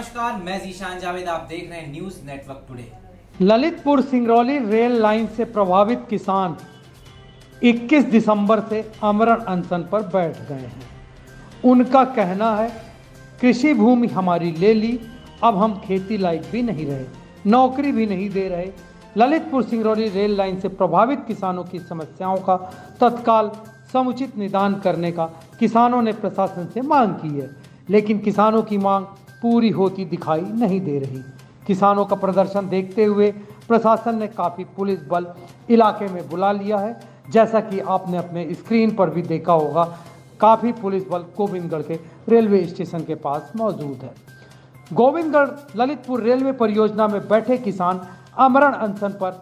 नमस्कार, मैं जीशान जावेद, आप देख रहे हैं news network today. Lalitpur Singrauli rail line से प्रभावित किसान 21 दिसंबर से आमरण अनशन पर बैठ गए हैं। उनका कहना है, कृषि भूमि हमारी ले ली, अब हम खेती लायक भी नहीं रहे, नौकरी भी नहीं दे रहे। ललितपुर सिंगरौली रेल लाइन से प्रभावित किसानों की समस्याओं का तत्काल समुचित निदान करने का किसानों ने प्रशासन से मांग की है। लेकिन किसानों की मांग पूरी होती दिखाई नहीं दे रही। किसानों का प्रदर्शन देखते हुए प्रशासन ने काफ़ी पुलिस बल इलाके में बुला लिया है। जैसा कि आपने अपने स्क्रीन पर भी देखा होगा, काफ़ी पुलिस बल गोविंदगढ़ के रेलवे स्टेशन के पास मौजूद है। गोविंदगढ़ ललितपुर रेलवे परियोजना में बैठे किसान अमरण अनशन पर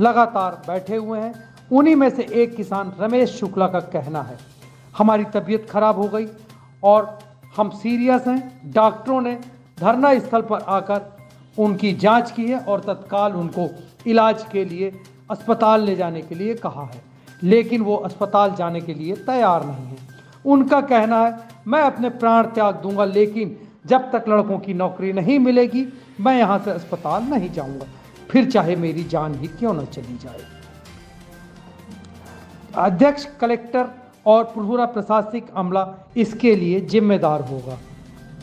लगातार बैठे हुए हैं। उन्हीं में से एक किसान रमेश शुक्ला का कहना है, हमारी तबीयत खराब हो गई और हम सीरियस हैं, डॉक्टरों ने धरना स्थल पर आकर उनकी जाँच की है और तत्काल उनको इलाज के लिए अस्पताल ले जाने के लिए कहा है। लेकिन वो अस्पताल जाने के लिए तैयार नहीं है। उनका कहना है, मैं अपने प्राण त्याग दूँगा, लेकिन जब तक लड़कों की नौकरी नहीं मिलेगी, मैं यहाँ से अस्पताल नहीं जाऊँगा। फिर चाहे मेरी जान ही क्यों ना चली जाए। अध्यक्ष कलेक्टर और पूरा प्रशासनिक अमला इसके लिए जिम्मेदार होगा।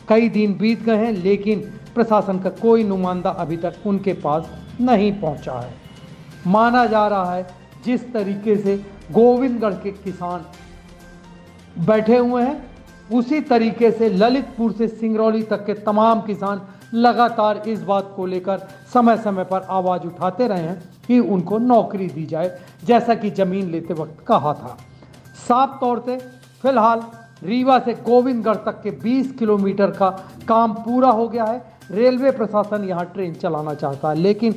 कई दिन बीत गए हैं, लेकिन प्रशासन का कोई नुमाइंदा अभी तक उनके पास नहीं पहुँचा है। माना जा रहा है, जिस तरीके से गोविंदगढ़ के किसान बैठे हुए हैं, उसी तरीके से ललितपुर से सिंगरौली तक के तमाम किसान लगातार इस बात को लेकर समय समय पर आवाज़ उठाते रहे हैं कि उनको नौकरी दी जाए, जैसा कि ज़मीन लेते वक्त कहा था। साफ़ तौर से, फ़िलहाल रीवा से गोविंदगढ़ तक के 20 किलोमीटर का काम पूरा हो गया है। रेलवे प्रशासन यहाँ ट्रेन चलाना चाहता है, लेकिन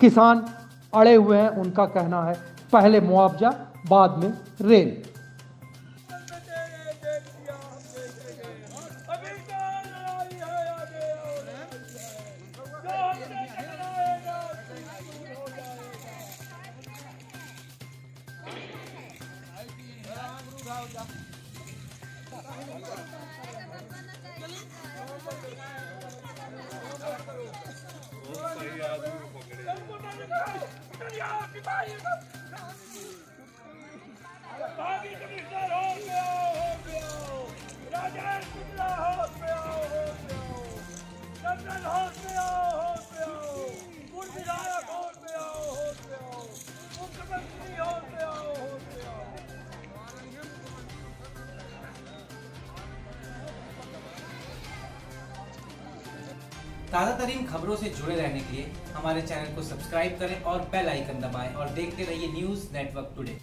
किसान अड़े हुए हैं, उनका कहना है, पहले मुआवजा, बाद में रेल। Pague, comissário! ताज़ा तरीन खबरों से जुड़े रहने के लिए हमारे चैनल को सब्सक्राइब करें और बेल आइकन दबाएँ और देखते रहिए न्यूज़ नेटवर्क टुडे।